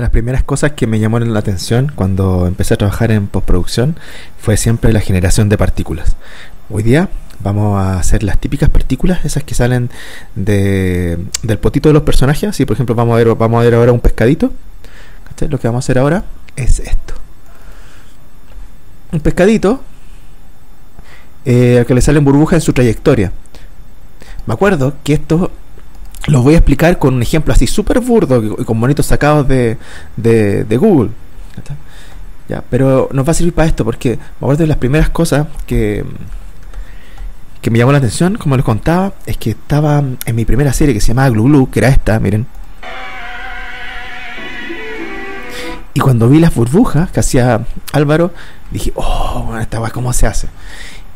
Las primeras cosas que me llamaron la atención cuando empecé a trabajar en postproducción fue siempre la generación de partículas. Hoy día vamos a hacer las típicas partículas, esas que salen de, del potito de los personajes. Así, por ejemplo, vamos a ver, vamos a ver ahora un pescadito. Lo que vamos a hacer ahora es esto. Un pescadito eh, al que le salen burbujas en su trayectoria. Me acuerdo que esto los voy a explicar con un ejemplo así súper burdo y con bonitos sacados de, de, Google. ¿Ya? Pero nos va a servir para esto porque me acuerdo de las primeras cosas que, que me llamó la atención, como les contaba, es que estaba en mi primera serie que se llamaba Glu que era esta, miren. Y cuando vi las burbujas que hacía Álvaro, dije, oh, esta va, ¿cómo se hace?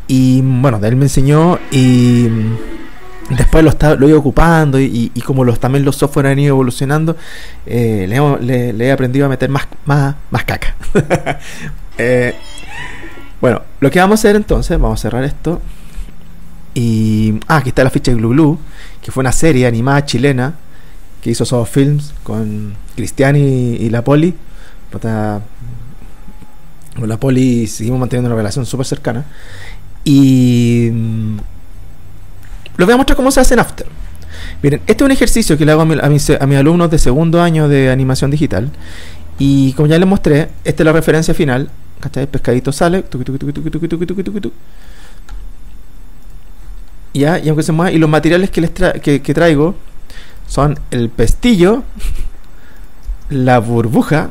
Y bueno, de él me enseñó y después lo, está, lo he ido ocupando y, como los, también los software han ido evolucionando, eh, le, he aprendido a meter más, más, más caca. Eh, bueno, lo que vamos a hacer entonces, vamos a cerrar esto. Y. Ah, aquí está la ficha de Glu que fue una serie animada chilena que hizo Soft Films con Cristiani y, la Poli. Con la Poli seguimos manteniendo una relación súper cercana. Y les voy a mostrar cómo se hace en After. Miren, este es un ejercicio que le hago a, mis, alumnos de segundo año de animación digital. Y como ya les mostré, esta es la referencia final. ¿Cachai? El pescadito sale. ya, y aunque se mueva. Y los materiales que, les que, traigo son el pestillo, la burbuja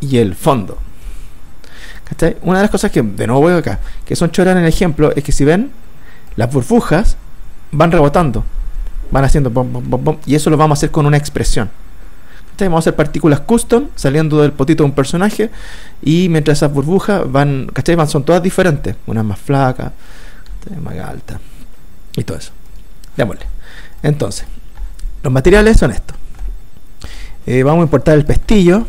y el fondo. ¿Cachai? Una de las cosas que de nuevo veo acá, que son choras en el ejemplo, es que si ven, las burbujas van rebotando, van haciendo y eso lo vamos a hacer con una expresión. vamos a hacer partículas custom saliendo del potito de un personaje y mientras esas burbujas van, ¿cachai? Van, son todas diferentes, una más flaca, más alta y todo eso. Démosle. Entonces, los materiales son estos. Eh, vamos a importar el pestillo.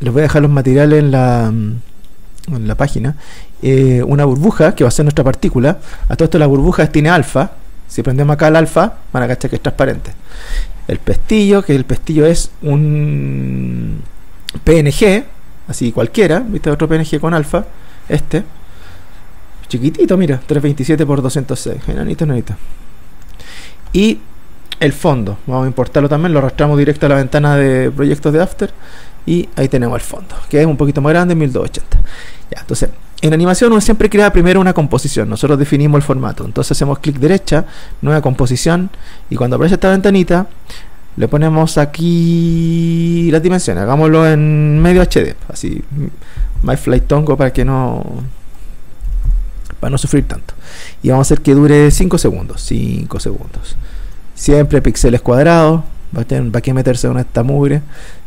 Les voy a dejar los materiales en la, en la página. Eh, una burbuja que va a ser nuestra partícula. A todo esto la burbuja tiene alfa. Si prendemos acá el alfa, van a cachar que es transparente. El pestillo, que el pestillo es un PNG, así cualquiera, ¿viste? Otro PNG con alfa, este. Chiquitito, mira, 327 por 206, enanito, enanito. Y el fondo, vamos a importarlo también, lo arrastramos directo a la ventana de proyectos de After y ahí tenemos el fondo, que es un poquito más grande, 1280. Ya, entonces, en animación uno siempre crea primero una composición. Nosotros definimos el formato. Entonces hacemos clic derecha, nueva composición. Y cuando aparece esta ventanita, le ponemos aquí las dimensiones. Hagámoslo en medio HD. Así, My Flight Tongo para que no. Para no sufrir tanto. Y vamos a hacer que dure 5 segundos. 5 segundos. Siempre píxeles cuadrados. Va a, que meterse en esta mugre.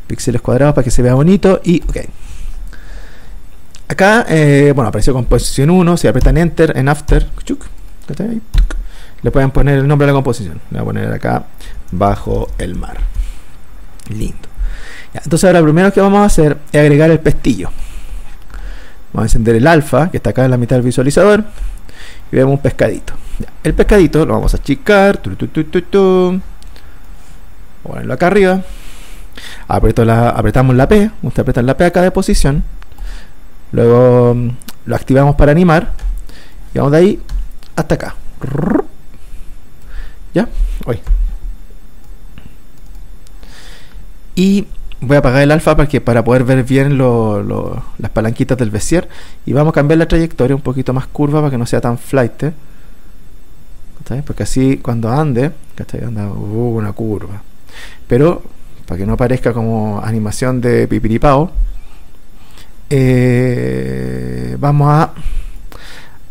Píxeles cuadrados para que se vea bonito. Y ok. Acá, eh, bueno, apareció composición 1, si apretan Enter en After, le pueden poner el nombre de la composición. Le voy a poner acá, bajo el mar. Lindo. entonces ahora lo primero que vamos a hacer es agregar el pestillo. Vamos a encender el alfa, que está acá en la mitad del visualizador, y vemos un pescadito. el pescadito lo vamos a achicar, tu, ponerlo acá arriba. apretamos la P, usted aprieta la P acá de posición Luego mm, lo activamos para animar. Y vamos de ahí hasta acá. ¿Ya? Hoy. Y voy a apagar el alfa para, que, para poder ver bien las palanquitas del Bessier. Y vamos a cambiar la trayectoria un poquito más curva para que no sea tan flight. Porque así cuando ande, anda uh, una curva. Pero para que no parezca como animación de pipiripao, eh, vamos a,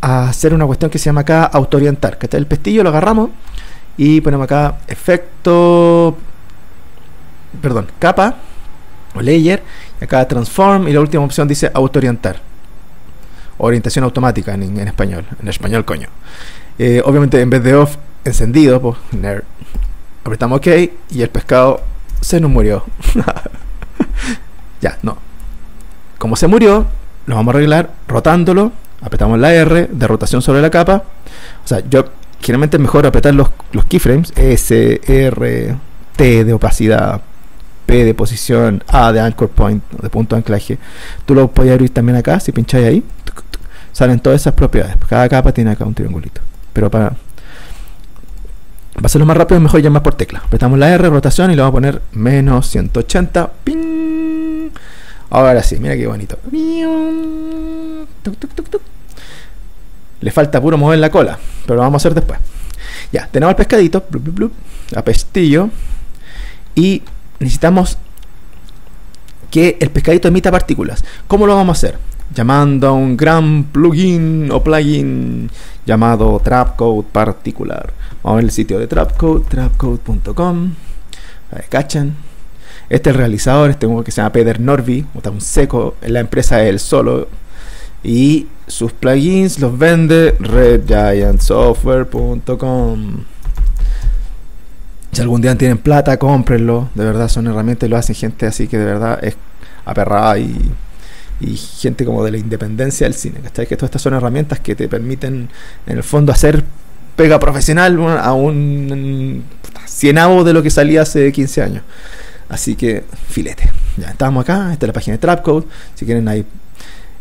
hacer una cuestión que se llama acá autoorientar. Que el pestillo lo agarramos y ponemos acá efecto, perdón, capa o layer, acá transform y la última opción dice autoorientar. Orientación automática en, español, en español coño. Eh, obviamente en vez de off, encendido, pues nerd. Apretamos OK y el pescado se nos murió. ya, no, como se murió, lo vamos a arreglar rotándolo, apretamos la R de rotación sobre la capa. O sea, yo generalmente es mejor apretar los, los keyframes, S, R, T de opacidad, P de posición, A de anchor point, de punto de anclaje. Tú lo puedes abrir también acá, si pincháis ahí, salen todas esas propiedades. Cada capa tiene acá un triangulito. Pero para Va a ser lo más rápido, mejor llamar por tecla. Apretamos la R, rotación y le vamos a poner menos 180. ¡Ping! Ahora sí, mira qué bonito. Le falta puro mover la cola, pero lo vamos a hacer después. Ya, tenemos el pescadito, a pestillo, y necesitamos que el pescadito emita partículas. ¿Cómo lo vamos a hacer? Llamando a un gran plugin o plugin llamado Trapcode particular. Vamos a ver el sitio de Trapcode, trapcode.com. Cachan. Este es el realizador, este que se llama Peter Norby, está un seco, en la empresa es él solo. Y sus plugins los vende redgiantsoftware.com. Si algún día tienen plata, cómprenlo. De verdad son herramientas y lo hacen gente así que de verdad es aperrada y y gente como de la independencia del cine. ¿cachai? Que todas estas son herramientas que te permiten, en el fondo, hacer pega profesional a un cienavo de lo que salía hace 15 años. Así que, filete. Ya estamos acá, esta es la página de Trapcode. Si quieren, ahí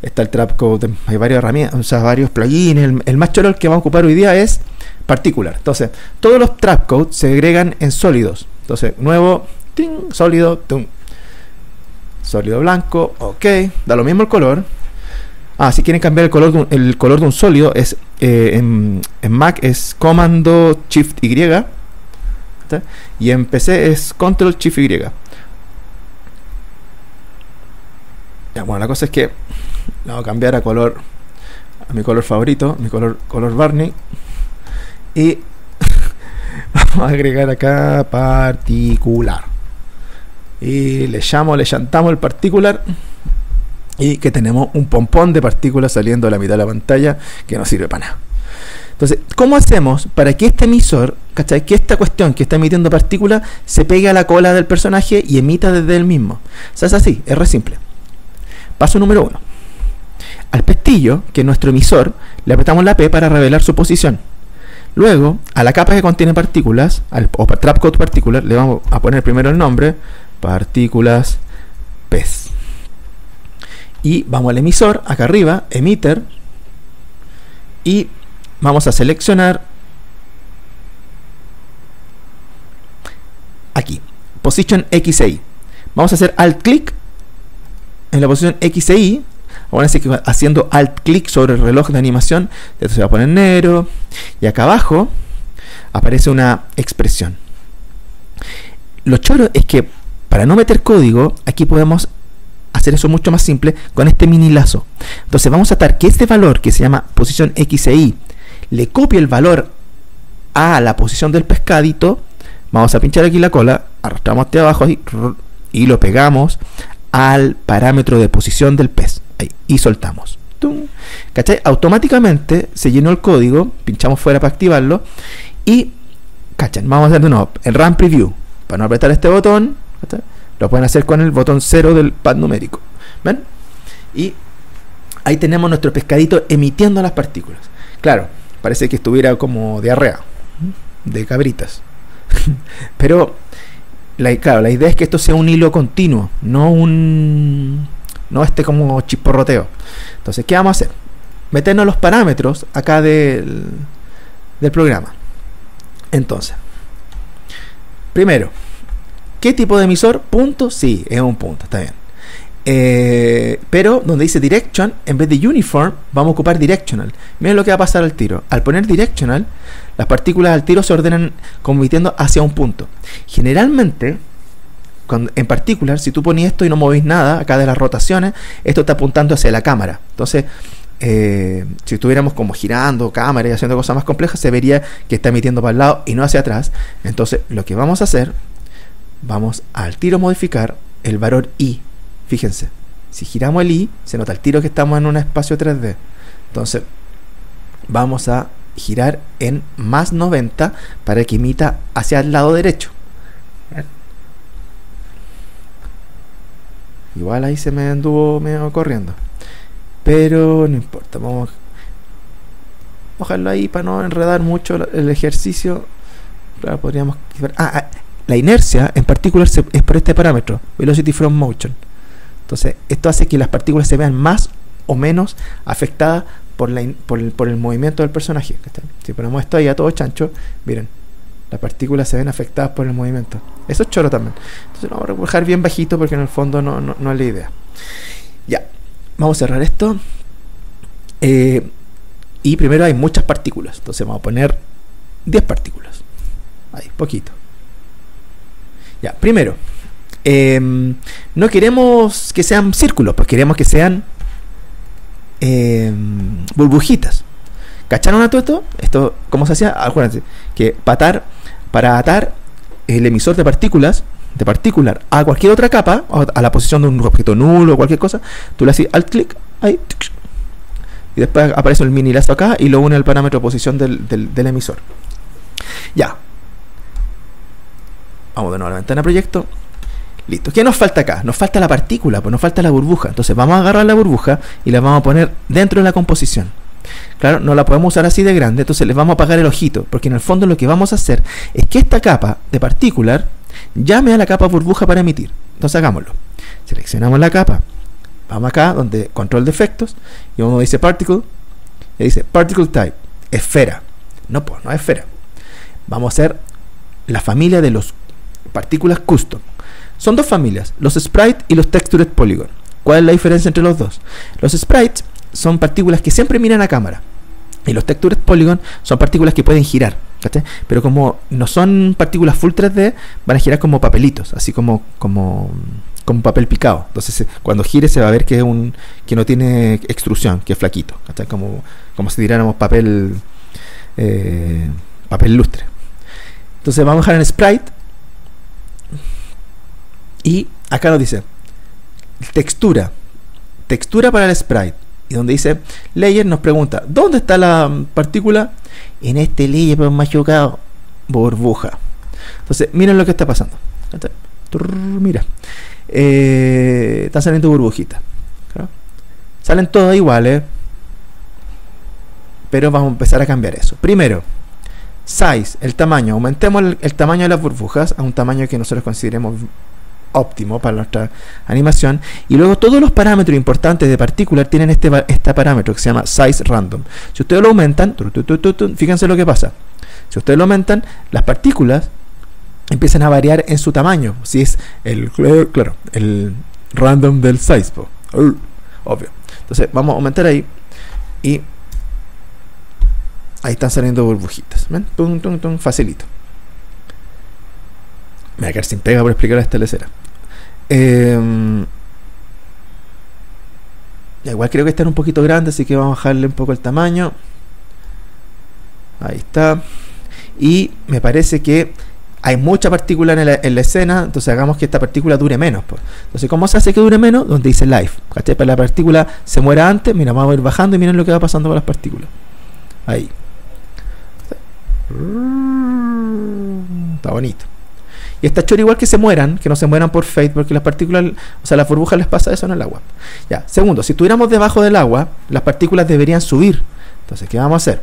está el Trapcode. Hay varias herramientas, o sea, varios plugins. El, más choro que vamos a ocupar hoy día es Particular. Entonces, todos los Trapcodes se agregan en sólidos. Entonces, nuevo, sólido, tum, Sólido blanco, ok. Da lo mismo el color. Ah, si quieren cambiar el color de un, el color de un sólido, es eh, en, Mac es Comando Shift Y. Y en PC es Control Shift Y. Bueno, la cosa es que vamos a cambiar a color a mi color favorito, mi color color Barney y vamos a agregar acá particular y le llamo, le llantamos el particular y que tenemos un pompón de partículas saliendo a la mitad de la pantalla que no sirve para nada. Entonces, ¿cómo hacemos para que este emisor, ¿cachai? Que esta cuestión que está emitiendo partículas se pegue a la cola del personaje y emita desde el mismo? O sea, es así, es re simple. Paso número uno. Al pestillo, que es nuestro emisor, le apretamos la P para revelar su posición. Luego, a la capa que contiene partículas, al, o trapcode particular, le vamos a poner primero el nombre, partículas pez. Y vamos al emisor, acá arriba, emitter, y vamos a seleccionar aquí, position X Y. Vamos a hacer alt clic en la posición X Y. Ahora sí que haciendo alt clic sobre el reloj de animación, esto se va a poner negro. Y acá abajo aparece una expresión. Lo choro es que para no meter código, aquí podemos hacer eso mucho más simple con este mini lazo. Entonces vamos a atar que este valor que se llama posición X Y le copie el valor a la posición del pescadito. Vamos a pinchar aquí la cola, arrastramos hacia abajo y lo pegamos al parámetro de posición del pez. y soltamos. ¿Cachai? Automáticamente se llenó el código, pinchamos fuera para activarlo y ¿cachai? Vamos a hacer de nuevo el Run Preview. Para no apretar este botón, lo pueden hacer con el botón 0 del pad numérico. ¿Ven? Y ahí tenemos nuestro pescadito emitiendo las partículas. Claro, parece que estuviera como diarrea de cabritas. Pero la, claro, la idea es que esto sea un hilo continuo, no un no este como chisporroteo. Entonces, ¿qué vamos a hacer? Meternos los parámetros acá del, del programa. Entonces, primero, ¿Qué tipo de emisor? Punto, sí, es un punto, está bien. Eh, pero donde dice direction, en vez de uniform, vamos a ocupar directional. Miren lo que va a pasar al tiro. Al poner directional, las partículas al tiro se ordenan convirtiendo hacia un punto. Generalmente, en particular, si tú pones esto y no movís nada acá de las rotaciones, esto está apuntando hacia la cámara. Entonces, eh, si estuviéramos como girando cámara y haciendo cosas más complejas, se vería que está emitiendo para el lado y no hacia atrás. Entonces, lo que vamos a hacer vamos al tiro modificar el valor i. Fíjense, si giramos el i, se nota el tiro que estamos en un espacio 3D. Entonces, vamos a girar en más 90 para que imita hacia el lado derecho. Igual ahí se me anduvo medio corriendo. Pero no importa, vamos a bajarlo ahí para no enredar mucho el ejercicio. Podríamos. Ah, ah la inercia en particular es por este parámetro, velocity from motion. Entonces, esto hace que las partículas se vean más o menos afectadas por, la por, el, movimiento del personaje. Si ponemos esto ahí a todo chancho, miren, las partículas se ven afectadas por el movimiento. Eso es choro también. Entonces lo vamos a dejar bien bajito porque en el fondo no, no, es la idea. Ya, vamos a cerrar esto. Eh, y primero hay muchas partículas. Entonces vamos a poner 10 partículas. Ahí, poquito. Ya, primero, em, no queremos que sean círculos, pues queremos que sean em, burbujitas. ¿Cacharon a todo esto? Esto, ¿cómo se hacía? Acuérdense, que patar, para atar el emisor de partículas, de particular, a cualquier otra capa, a la posición de un objeto nulo o cualquier cosa, tú le haces alt clic, ahí, y después aparece el mini lazo acá y lo une al parámetro posición del, del emisor. Ya. Vamos de nuevo a la ventana proyecto. Listo. ¿Qué nos falta acá? Nos falta la partícula, pues nos falta la burbuja. Entonces vamos a agarrar la burbuja y la vamos a poner dentro de la composición. Claro, no la podemos usar así de grande, entonces les vamos a apagar el ojito, porque en el fondo lo que vamos a hacer es que esta capa de particular llame a la capa burbuja para emitir. Entonces hagámoslo. Seleccionamos la capa, vamos acá donde control de efectos y uno dice particle y dice particle type, esfera. No, pues no es esfera. Vamos a hacer la familia de los partículas custom. Son dos familias, los sprite y los textured polygon. ¿Cuál es la diferencia entre los dos? Los sprites son partículas que siempre miran a cámara. Y los textured polygon son partículas que pueden girar. Pero como no son partículas full 3D, van a girar como papelitos, así como, como, como papel picado. Entonces cuando gire se va a ver que es un que no tiene extrusión, que es flaquito. Como, como si tiráramos papel eh, papel lustre. Entonces vamos a dejar en sprite. Y acá nos dice textura. Textura para el sprite. Y donde dice layer nos pregunta, ¿dónde está la partícula? En este layer chocado, burbuja. Entonces, miren lo que está pasando. Mira. Eh, están saliendo burbujitas. Salen todas iguales. Pero vamos a empezar a cambiar eso. Primero, Size, el tamaño. Aumentemos el, tamaño de las burbujas a un tamaño que nosotros consideremos óptimo para nuestra animación. Y luego todos los parámetros importantes de particular tienen este, este parámetro que se llama size random. Si ustedes lo aumentan, fíjense lo que pasa. Si ustedes lo aumentan, las partículas empiezan a variar en su tamaño. Si es el, claro, el random del size, obvio. Entonces vamos a aumentar ahí y Ahí están saliendo burbujitas. ¿Ven? Tum, tum, tum, facilito. Me voy a quedar sin pega por explicar esta lecera. Em, igual creo que está un poquito grande, así que vamos a bajarle un poco el tamaño. Ahí está. Y me parece que hay mucha partícula en la, escena, entonces hagamos que esta partícula dure menos. Pues. Entonces, ¿cómo se hace que dure menos? Donde dice life. ¿Cachai? Para la partícula se muera antes, mira, vamos a ir bajando y miren lo que va pasando con las partículas. Ahí. Está bonito. Y está choro igual que se mueran, que no se mueran por fade, porque las partículas, o sea, las burbujas les pasa eso en el agua. Ya, segundo, si estuviéramos debajo del agua, las partículas deberían subir. Entonces, ¿qué vamos a hacer?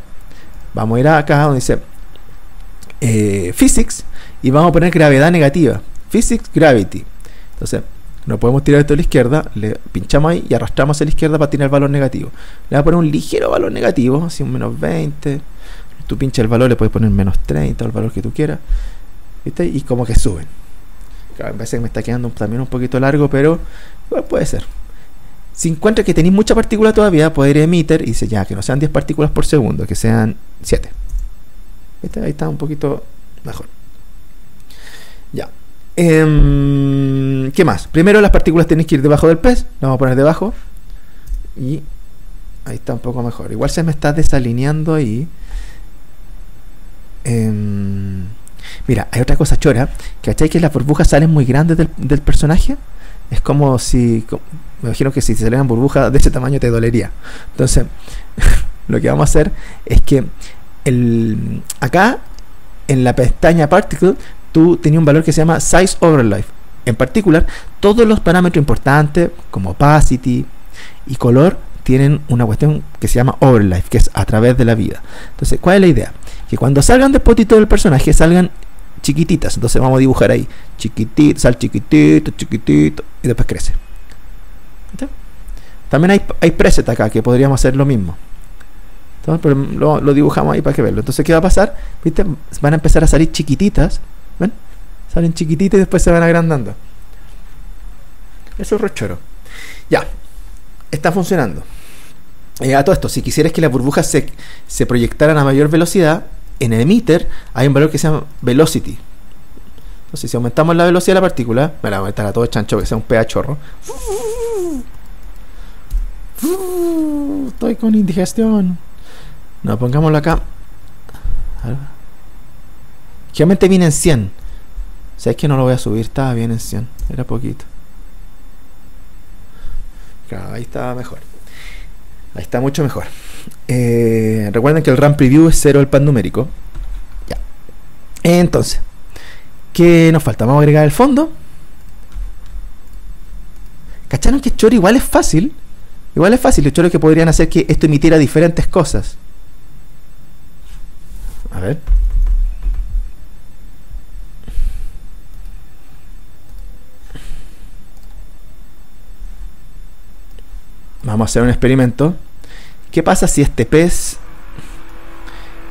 Vamos a ir acá donde dice eh, Physics y vamos a poner gravedad negativa. Physics Gravity. Entonces, no podemos tirar esto a la izquierda, le pinchamos ahí y arrastramos a la izquierda para tener el valor negativo. Le voy a poner un ligero valor negativo, así un menos 20, tú pinchas el valor, le puedes poner menos 30 o el valor que tú quieras. Y como que suben. a veces me está quedando también un poquito largo, pero puede ser. Si encuentra que tenéis mucha partícula todavía, puede ir a emitter y dice ya, que no sean 10 partículas por segundo, que sean 7. Ahí está un poquito mejor. Ya. Em, ¿Qué más? Primero las partículas tienen que ir debajo del pez. Lo vamos a poner debajo. Y ahí está un poco mejor. Igual se me está desalineando ahí. Mira, hay otra cosa chora, ¿cachai? Que las burbujas salen muy grandes del, personaje. Es como si, me imagino que si salieran burbujas de ese tamaño te dolería. Entonces, lo que vamos a hacer es que acá, en la pestaña Particle, tú tenías un valor que se llama Size Over Life. En particular, todos los parámetros importantes, como opacity y color, tienen una cuestión que se llama overlife, que es a través de la vida. Entonces, ¿cuál es la idea? Que cuando salgan del potito del personaje salgan chiquititas. Entonces vamos a dibujar ahí. Chiquitito, sal chiquitito, chiquitito. Y después crece. También hay, hay preset acá que podríamos hacer lo mismo. Entonces, pero lo, lo, dibujamos ahí para que verlo. Entonces, ¿qué va a pasar? ¿Viste? Van a empezar a salir chiquititas. ¿Ven? Salen chiquititas y después se van agrandando. Eso es rochoro. Ya. Está funcionando. Eh, a todo esto, si quisieras que las burbujas se, se proyectaran a mayor velocidad, en el emitter hay un valor que se llama velocity. Entonces, si aumentamos la velocidad de la partícula, me la aumentar a todo chancho que sea un pH chorro. Estoy con indigestión. No, pongámoslo acá. Generalmente viene en 100. Sabes que no lo voy a subir, estaba bien en 100. Era poquito. Claro, ahí está mejor. Ahí está mucho mejor. Eh, recuerden que el RAM preview es cero el pan numérico. Ya. Entonces, ¿qué nos falta? Vamos a agregar el fondo. ¿Cacharon que Choro igual es fácil? Igual es fácil. El Choro que podrían hacer que esto emitiera diferentes cosas. A ver. Vamos a hacer un experimento. ¿Qué pasa si este pez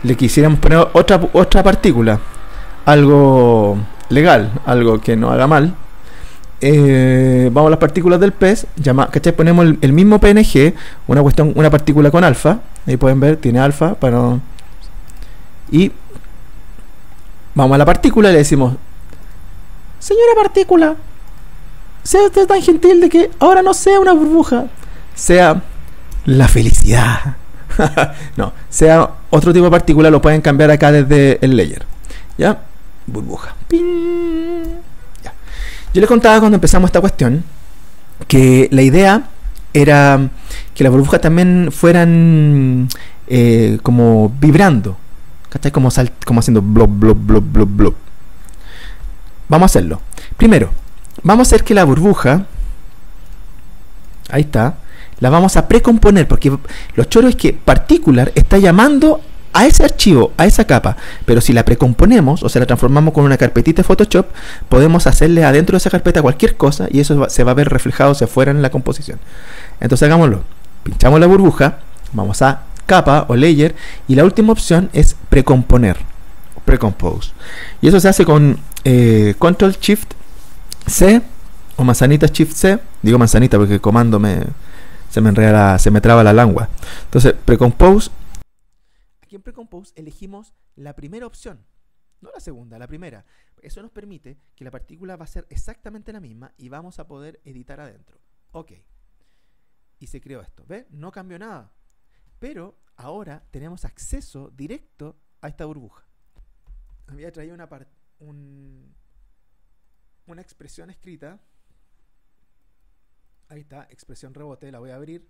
le quisiéramos poner otra, otra partícula? Algo legal, algo que no haga mal. Eh, vamos a las partículas del pez, llama, ¿cachai? Ponemos el, mismo PNG, una cuestión, una partícula con alfa, ahí pueden ver, tiene alfa para Y vamos a la partícula y le decimos, señora partícula, sea usted tan gentil de que ahora no sea una burbuja, sea la felicidad. no, sea otro tipo de partícula, lo pueden cambiar acá desde el layer. ¿Ya? Burbuja. Yo les contaba cuando empezamos esta cuestión que la idea era que las burbujas también fueran eh, como vibrando. ¿Cachai? Como, como haciendo blob, blob, blob, blob, blob. Vamos a hacerlo. Primero, vamos a hacer que la burbuja. Ahí está la vamos a precomponer, porque lo choro es que particular está llamando a ese archivo, a esa capa, pero si la precomponemos o se la transformamos con una carpetita de Photoshop, podemos hacerle adentro de esa carpeta cualquier cosa y eso se va a ver reflejado hacia afuera en la composición. Entonces hagámoslo. Pinchamos la burbuja, vamos a capa o layer y la última opción es precomponer, precompose. Y eso se hace con eh, Control Shift C o manzanita Shift C, digo manzanita porque el comando me se me enreda se me traba la lengua. Entonces, precompose. Aquí en precompose elegimos la primera opción, no la segunda, la primera. Eso nos permite que la partícula va a ser exactamente la misma y vamos a poder editar adentro. Ok. Y se creó esto. ¿Ve? No cambió nada. Pero ahora tenemos acceso directo a esta burbuja. Había traído una, un, una expresión escrita Ahí está, expresión rebote, la voy a abrir.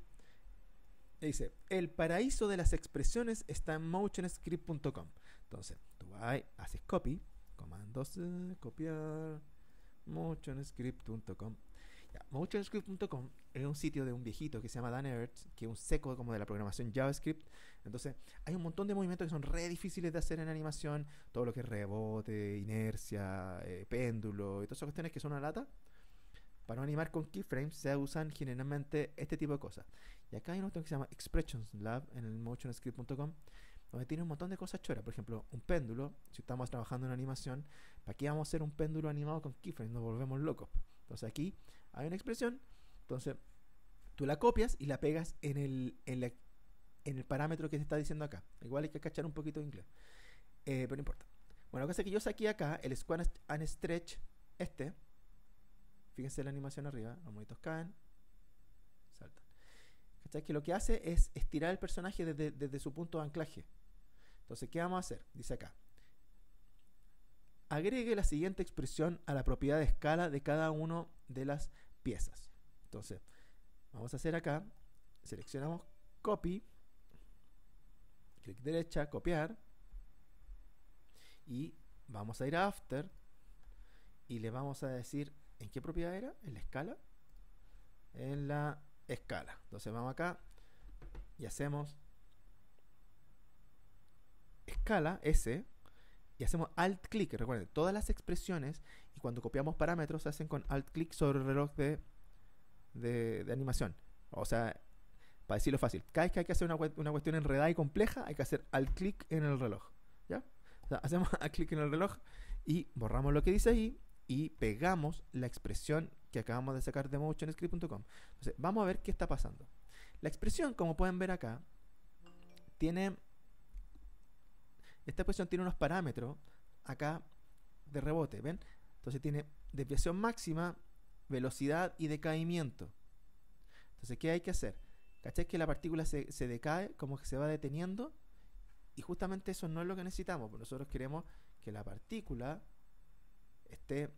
Y dice, el paraíso de las expresiones está en motionscript.com. Entonces, tú vas, haces copy, comandos, copiar, motionscript.com. Motionscript.com es un sitio de un viejito que se llama Dan Everett, que es un seco como de la programación JavaScript. Entonces, hay un montón de movimientos que son re difíciles de hacer en animación. Todo lo que es rebote, inercia, eh, péndulo y todas esas cuestiones que son una lata. Para animar con keyframes se usan generalmente este tipo de cosas. Y acá hay un otro que se llama Expressions Lab en el motionscript.com donde tiene un montón de cosas choras. Por ejemplo, un péndulo. Si estamos trabajando en animación, ¿para qué vamos a hacer un péndulo animado con keyframes? Nos volvemos locos. Entonces aquí hay una expresión. Entonces tú la copias y la pegas en el, en, el parámetro que te está diciendo acá. Igual hay que cachar un poquito de inglés. Eh, pero no importa. Bueno, la cosa es que yo saqué acá el Square and Stretch, este, Fíjense la animación arriba, los monitos caen, saltan. ¿Cachai? Que lo que hace es estirar el personaje desde, su punto de anclaje. Entonces, ¿qué vamos a hacer? Dice acá. Agregue la siguiente expresión a la propiedad de escala de cada una de las piezas. Entonces, vamos a hacer acá, seleccionamos copy, clic derecha, copiar, y vamos a ir a after, y le vamos a decir ¿En qué propiedad era? ¿En la escala? En la escala. Entonces vamos acá y hacemos escala S. y hacemos alt clic. Recuerden, todas las expresiones y cuando copiamos parámetros se hacen con alt clic sobre el reloj de, de, animación. O sea, para decirlo fácil, cada vez que hay que hacer una, una cuestión enredada y compleja, hay que hacer alt clic en el reloj. ¿Ya? O sea, hacemos alt clic en el reloj y borramos lo que dice ahí y pegamos la expresión que acabamos de sacar de motionscript.com. Entonces, vamos a ver qué está pasando. La expresión, como pueden ver acá, tiene esta expresión tiene unos parámetros acá de rebote, ¿ven? Entonces tiene desviación máxima, velocidad y decaimiento. Entonces, ¿qué hay que hacer? ¿Cachai? Que la partícula se, se decae, como que se va deteniendo, y justamente eso no es lo que necesitamos, porque nosotros queremos que la partícula esté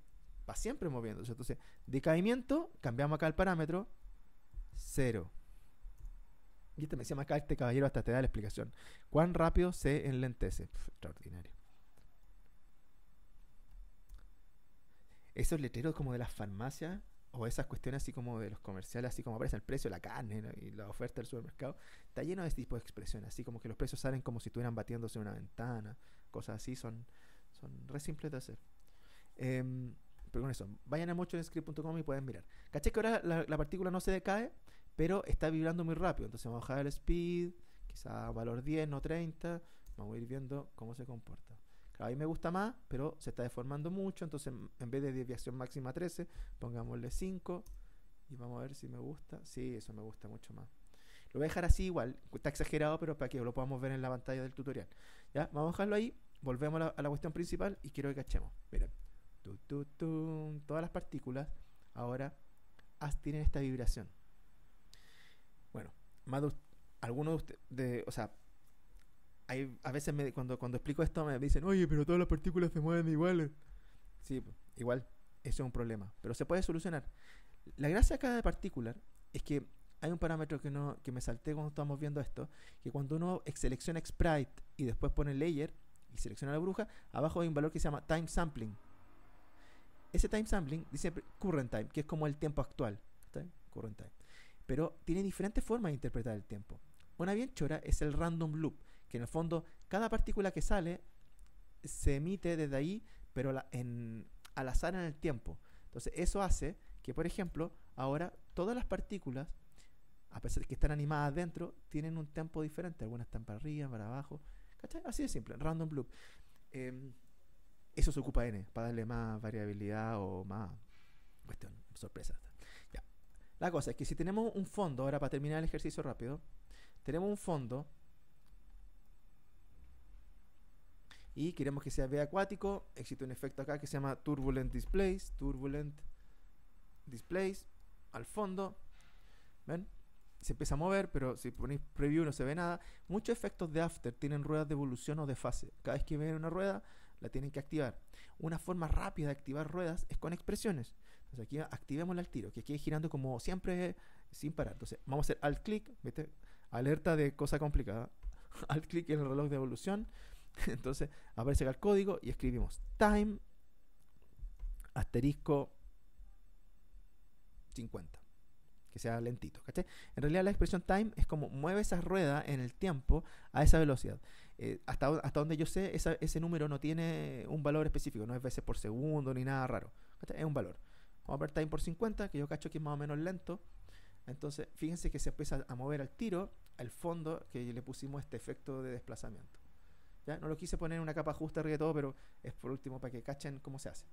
para siempre moviéndose. Entonces, decaimiento, cambiamos acá el parámetro, 0. Y este me decía acá, este caballero hasta te da la explicación. ¿Cuán rápido se enlentece? extraordinario. Esos letreros como de las farmacias o esas cuestiones así como de los comerciales, así como aparece el precio de la carne y la oferta del supermercado, está lleno de este tipo de expresiones, así como que los precios salen como si estuvieran batiéndose en una ventana, cosas así, son, son re simples de hacer. Em, pero con eso, vayan a y pueden mirar. ¿Caché que ahora la, partícula no se decae? pero está vibrando muy rápido. Entonces vamos a bajar el speed, quizá valor 10, no 30. Vamos a ir viendo cómo se comporta. Claro, ahí me gusta más, pero se está deformando mucho. Entonces en vez de desviación máxima 13, pongámosle 5. Y vamos a ver si me gusta. Sí, eso me gusta mucho más. Lo voy a dejar así igual. Está exagerado, pero para que lo podamos ver en la pantalla del tutorial. Ya, vamos a dejarlo ahí. Volvemos a la, cuestión principal y quiero que cachemos. Miren. Todas las partículas ahora tienen esta vibración. Bueno, más de algunos de ustedes, o sea, hay, a veces me, cuando, cuando explico esto me dicen, oye, pero todas las partículas se mueven iguales. Sí, igual, eso es un problema, pero se puede solucionar. La gracia acá de particular es que hay un parámetro que, no, que me salté cuando estamos viendo esto, que cuando uno selecciona sprite y después pone layer y selecciona la bruja, abajo hay un valor que se llama time sampling. Ese time sampling dice current time, que es como el tiempo actual. Current time pero tiene diferentes formas de interpretar el tiempo. Una bien chora es el random loop, que en el fondo cada partícula que sale se emite desde ahí, pero al azar en el tiempo. Entonces eso hace que, por ejemplo, ahora todas las partículas, a pesar de que están animadas dentro, tienen un tiempo diferente. Algunas están para arriba, para abajo. ¿Cachai? Así de simple, random loop. Em, eso se ocupa N, para darle más variabilidad o más cuestión, sorpresa. Ya. La cosa es que si tenemos un fondo, ahora para terminar el ejercicio rápido, tenemos un fondo y queremos que sea B acuático, existe un efecto acá que se llama Turbulent Displays, Turbulent Displays, al fondo, ¿ven? Se empieza a mover, pero si ponéis preview no se ve nada. Muchos efectos de after tienen ruedas de evolución o de fase. Cada vez que ven una rueda, tienen que activar. Una forma rápida de activar ruedas es con expresiones. Entonces aquí activemos al tiro, que quede girando como siempre sin parar. Entonces vamos a hacer alt clic, ¿viste? alerta de cosa complicada. alt clic en el reloj de evolución. Entonces aparece el código y escribimos time asterisco 50 que sea lentito. En realidad la expresión time es como mueve esa rueda en el tiempo a esa velocidad. Eh, hasta, hasta donde yo sé, ese número no tiene un valor específico, no es veces por segundo ni nada raro. Es un valor. Vamos a ver time por 50, que yo cacho que es más o menos lento. Entonces, fíjense que se empieza a mover al tiro al fondo que le pusimos este efecto de desplazamiento. ¿Ya? No lo quise poner en una capa justa arriba de todo, pero es por último para que cachen cómo se hace.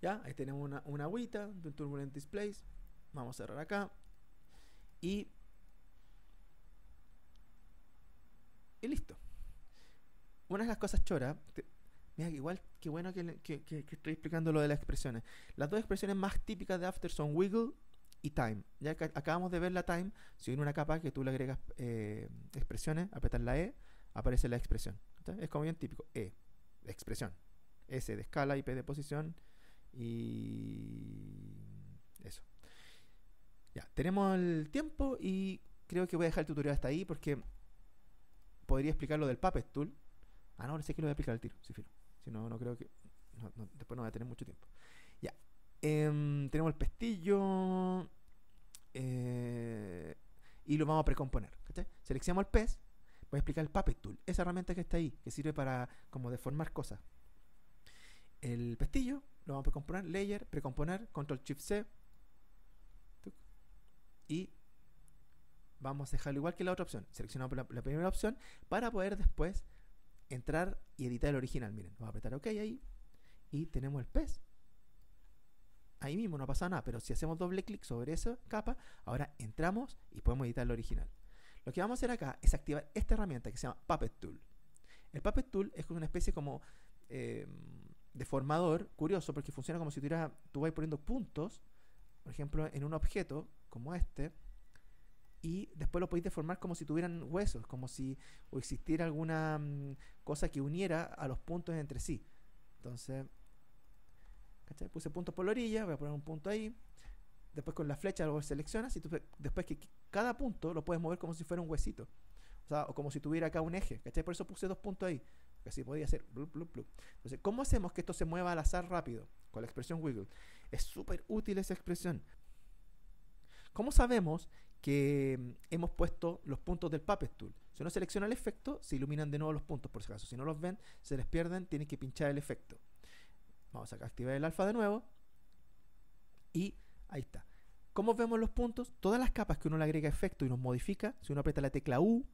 ¿Ya? Ahí tenemos una, una agüita de un Turbulent Displays. Vamos a cerrar acá. Y listo. Una de las cosas choras. Mira, igual, qué bueno que, estoy explicando lo de las expresiones. Las dos expresiones más típicas de After son wiggle y time. Ya que acabamos de ver la time, si viene una capa que tú le agregas eh, expresiones, apretas la E, aparece la expresión. Es como bien típico. E, expresión. S de escala y P de posición. Y eso. Ya, tenemos el tiempo y creo que voy a dejar el tutorial hasta ahí porque podría explicar lo del Puppet Tool. Ah, no, sé que lo voy a explicar al tiro, si filo. Si no, no creo que. después no voy a tener mucho tiempo. Ya. Em, tenemos el pestillo. Eh, y lo vamos a precomponer. Seleccionamos el pez. voy a explicar el Puppet Tool, esa herramienta que está ahí, que sirve para como deformar cosas. El pestillo lo vamos a precomponer, layer, precomponer, control shift C. Y vamos a dejarlo igual que la otra opción. Seleccionamos la primera opción para poder después entrar y editar el original. Miren, vamos a apretar OK ahí y tenemos el pez. Ahí mismo no pasa nada, pero si hacemos doble clic sobre esa capa, ahora entramos y podemos editar el original. Lo que vamos a hacer acá es activar esta herramienta que se llama Puppet Tool. El Puppet Tool es una especie como eh, deformador, curioso, porque funciona como si tuviera, tú vas poniendo puntos, por ejemplo, en un objeto como este, y después lo podéis deformar como si tuvieran huesos, como si existiera alguna mm, cosa que uniera a los puntos entre sí. Entonces, ¿cachai? Puse puntos por la orilla, voy a poner un punto ahí. Después con la flecha lo seleccionas y tú, después que cada punto lo puedes mover como si fuera un huesito. O sea, o como si tuviera acá un eje, ¿cachai? Por eso puse dos puntos ahí. Que así podía ser. Entonces, ¿cómo hacemos que esto se mueva al azar rápido? Con la expresión wiggle. Es súper útil esa expresión. ¿Cómo sabemos que mm, hemos puesto los puntos del Puppet Tool? Si uno selecciona el efecto, se iluminan de nuevo los puntos por si acaso. Si no los ven, se les pierden, tienen que pinchar el efecto. Vamos a activar el alfa de nuevo. Y ahí está. ¿Cómo vemos los puntos? Todas las capas que uno le agrega efecto y nos modifica, si uno aprieta la tecla U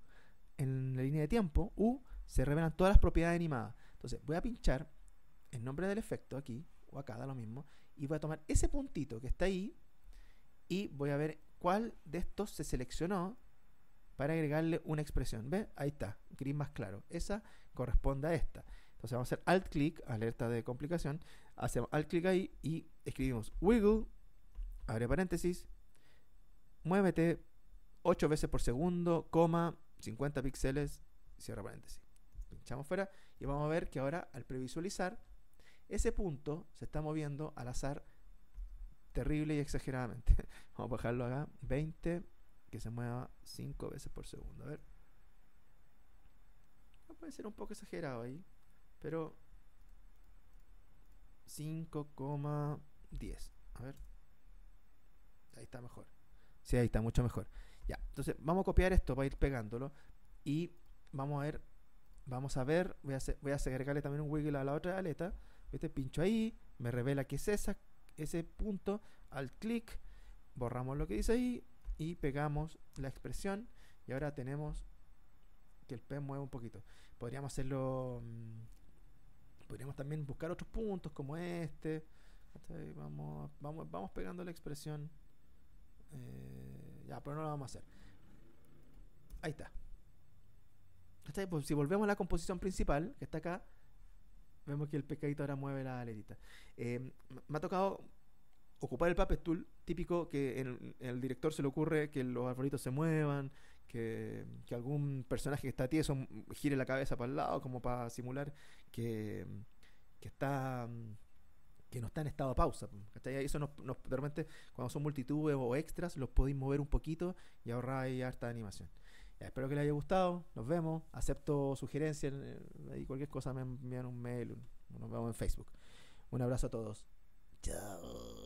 en la línea de tiempo, U, se revelan todas las propiedades animadas. Entonces voy a pinchar el nombre del efecto aquí, o acá, da lo mismo, y voy a tomar ese puntito que está ahí y voy a ver cuál de estos se seleccionó para agregarle una expresión. ¿Ve? Ahí está, gris más claro. Esa corresponde a esta. Entonces vamos a hacer alt clic, alerta de complicación. Hacemos alt clic ahí y escribimos wiggle, abre paréntesis, muévete 8 veces por segundo, coma, 50 píxeles, cierra paréntesis. Pinchamos fuera y vamos a ver que ahora al previsualizar, ese punto se está moviendo al azar terrible y exageradamente. vamos a bajarlo acá, 20, que se mueva 5 veces por segundo. A ver. Puede ser un poco exagerado ahí, pero 5,10. A ver. Ahí está mejor. Sí, ahí está mucho mejor. Ya, entonces vamos a copiar esto para ir pegándolo y vamos a ver vamos a ver, voy a, hacer, voy a agregarle también un wiggle a la otra aleta, ¿viste? pincho ahí, me revela que es esa, ese punto, al clic, borramos lo que dice ahí y pegamos la expresión y ahora tenemos que el P mueve un poquito. Podríamos hacerlo, mm, podríamos también buscar otros puntos como este, vamos, vamos, vamos pegando la expresión, eh, ya, pero no lo vamos a hacer. Ahí está. Pues, si volvemos a la composición principal, que está acá, vemos que el pescadito ahora mueve la aletita. Eh, me ha tocado ocupar el Puppet Tool, típico que en, el director se le ocurre que los arbolitos se muevan, que, algún personaje que está tieso gire la cabeza para el lado, como para simular que, que está que no está en estado de pausa. Eso nos, nos, de repente, cuando son multitudes o extras, los podéis mover un poquito y ahorrar ahí harta animación espero que les haya gustado. Nos vemos. Acepto sugerencias. y cualquier cosa me envían un mail. Nos vemos en Facebook. Un abrazo a todos. Chao.